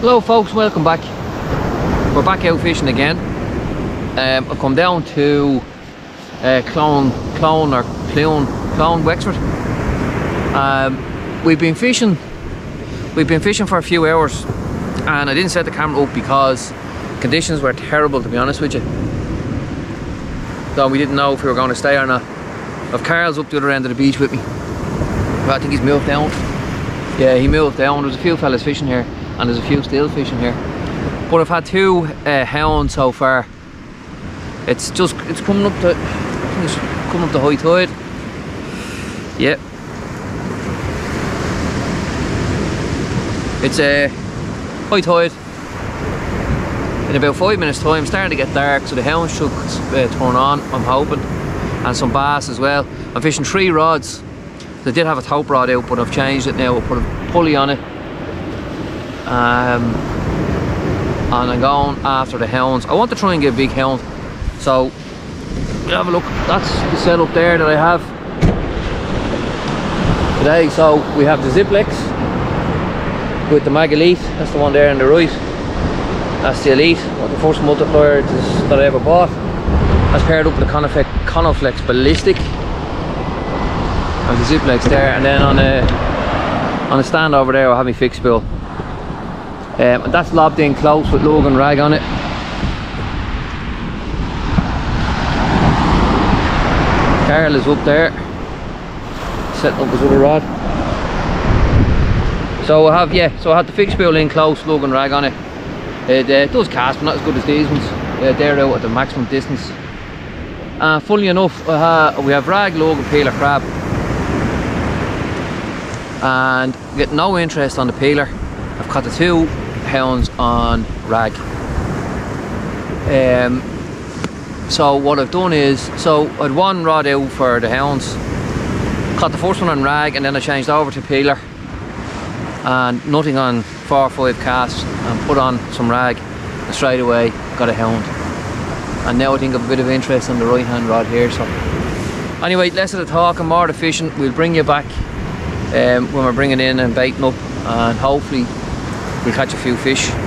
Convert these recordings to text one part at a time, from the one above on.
Hello folks, welcome back. We're back out fishing again. Um, I've come down to uh, Clone, Clone or Clune, Clone, Wexford. Um, we've been fishing, we've been fishing for a few hours and I didn't set the camera up because conditions were terrible to be honest with you. So we didn't know if we were going to stay or not. I've Carl's up the other end of the beach with me. I think he's moved down. Yeah, he moved down. There's a few fellas fishing here and there's a few still fishing here. But I've had two uh, hounds so far. It's just, it's coming up to, I it's coming up to high tide. Yep. It's a uh, high tide. In about five minutes time, starting to get dark, so the hounds should uh, turn on, I'm hoping. And some bass as well. I'm fishing three rods. They did have a top rod out, but I've changed it now. I'll put a pulley on it. Um, and I'm going after the hounds. I want to try and get big hound. So, have a look. That's the setup there that I have today. So, we have the Zziplex with the Mag Elite. That's the one there on the right. That's the Elite, what the first multiplier that I ever bought. That's paired up with the Conoflex, Ballistic. And the Zziplex there. And then on a, on a stand over there, I have my fixed spool. Um, and that's lobbed in close with Logan rag on it. Carl is up there, setting up his other rod. So I have, yeah, so I had the fixed spool in close, Logan rag on it. It uh, does cast, but not as good as these ones. Uh, they're out at the maximum distance. Uh, funnily enough, uh, we have rag, Logan, peeler, crab. And get no interest on the peeler. I've caught the two hounds on rag. Um, so what I've done is, so I had one rod out for the hounds, caught the first one on rag and then I changed over to peeler and nothing on four or five casts and put on some rag and straight away got a hound. And now I think I've a bit of interest on the right hand rod here so. Anyway, less of the talk and more the fishing. We'll bring you back um, when we're bringing in and baiting up and hopefully we'll catch a few fish.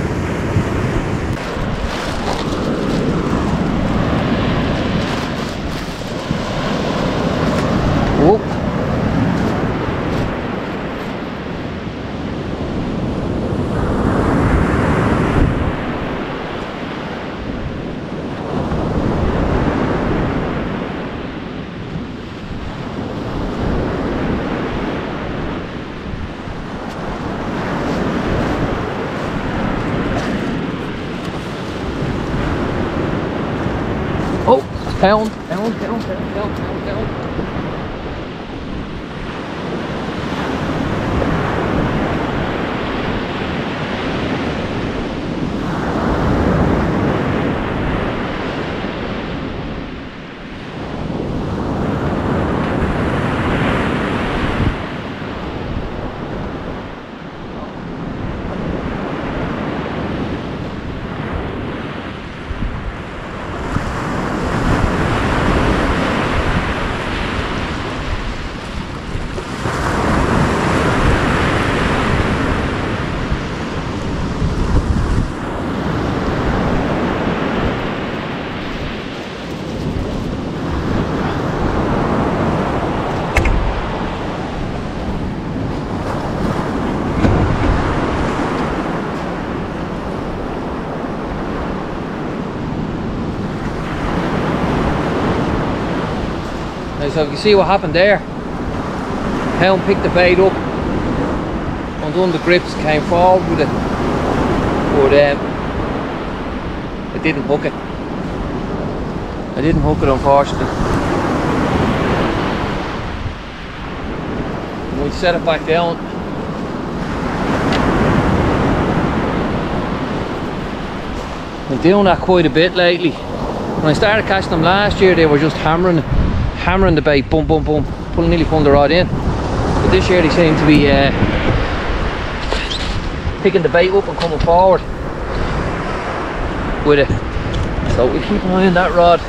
Oh, pound, pound, pound, So you can see what happened there. Helm picked the bait up, undone the grips, came forward with it, but um, it didn't hook it. I didn't hook it unfortunately. We set it back down. Been doing that quite a bit lately. When I started catching them last year, they were just hammering, hammering the bait, boom, boom, boom, pulling nearly pulling the rod in. But this year they seem to be uh, picking the bait up and coming forward with it. So we keep an eye on that rod.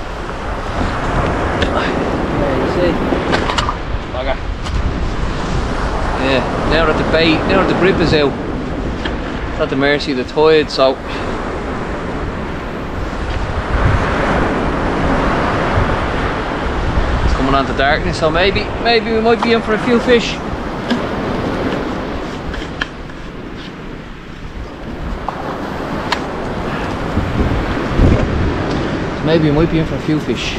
There you see. Bugger. Yeah, now that the bait, now that the grip is out, it's at the mercy of the tide, so coming on to darkness, so maybe maybe we might be in for a few fish. Maybe we might be in for a few fish.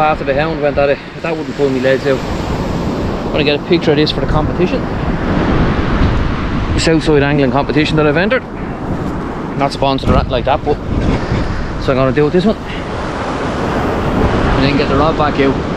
After the hound went at it. That wouldn't pull me legs out. I'm gonna get a picture of this for the competition. Southside Angling competition that I've entered. Not sponsored or like that, but so I'm gonna do with this one. And then get the rod back out.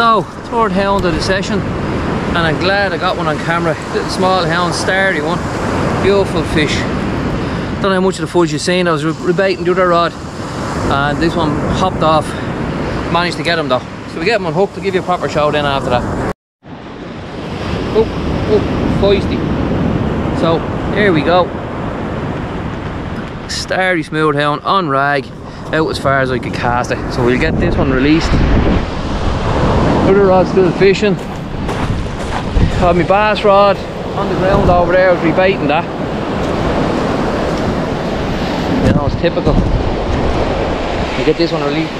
So, third hound of the session, and I'm glad I got one on camera. Little small hound, sturdy one, beautiful fish. Don't know how much of the footage you've seen. I was rebaiting the other rod, and this one hopped off. Managed to get him though. So we get him on hook to give you a proper show then after that. Oh, oh, feisty. So here we go. Sturdy smooth hound on rag, out as far as I could cast it. So we'll get this one released. Other rod still fishing. Got my bass rod on the ground over there, I was rebaiting that. You know, it's typical. You get this one released.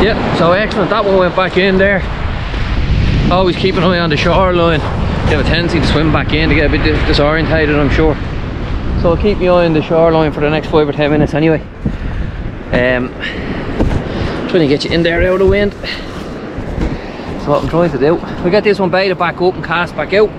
Yep, so excellent. That one went back in there. Always keep an eye on the shoreline. You have a tendency to swim back in to get a bit disorientated, I'm sure. So I'll keep my eye on the shoreline for the next five or ten minutes anyway. Um, trying to get you in there out of the wind. That's what I'm trying to do. We get this one baited back up and cast back out.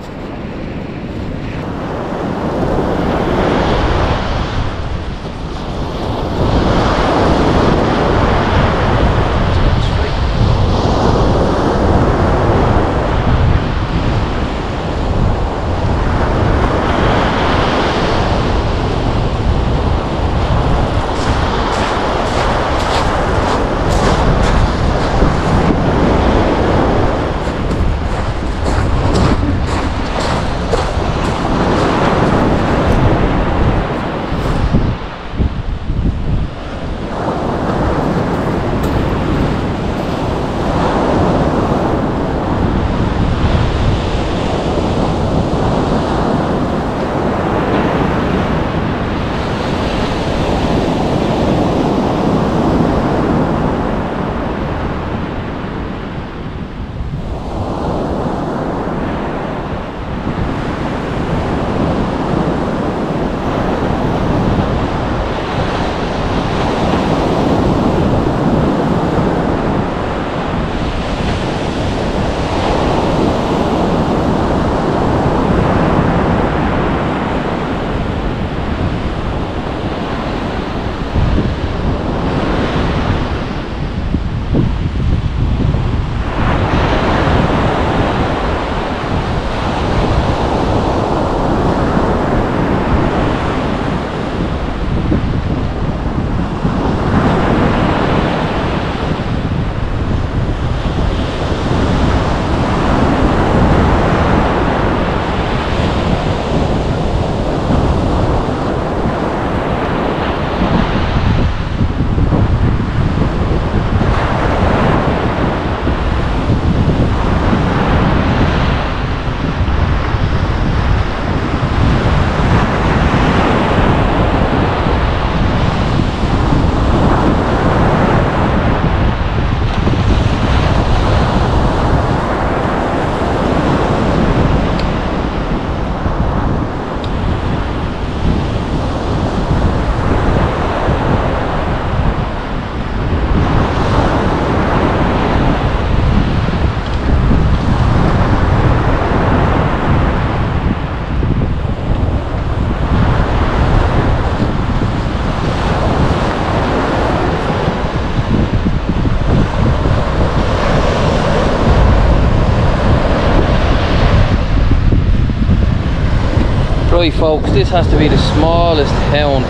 Folks, this has to be the smallest hound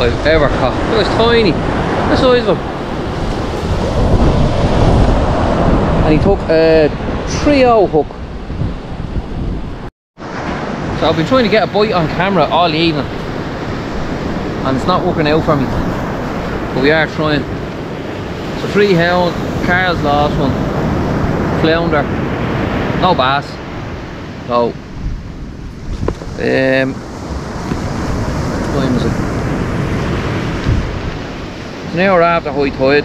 I've ever caught. It was tiny, the size of him. And he took a trio hook. So I've been trying to get a bite on camera all evening. And it's not working out for me. But we are trying. So three hound, Carl's last one, flounder, no bass. So um, what time is it? It's an hour after high tide.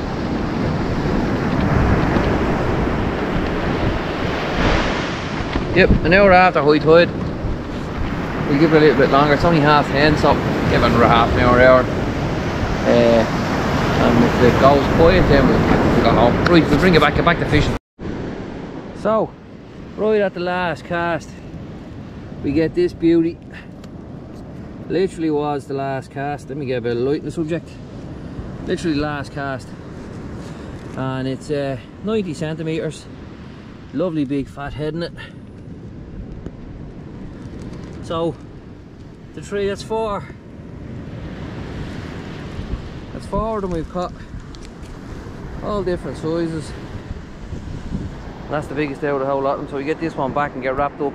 Yep, an hour after high tide. we'll give it a little bit longer. It's only half ten, so give it another half an hour, hour. Uh, and if it goes quiet, then we'll, we'll go home. Right, we'll bring it back, get back to fishing. So, right at the last cast, we get this beauty. Literally was the last cast. Let me get a bit of light in the subject. Literally last cast. And it's uh, 90 centimeters. Lovely big fat head in it. So, the tree, that's four. That's four them we've caught. All different sizes. That's the biggest out of the whole lot. So we get this one back and get wrapped up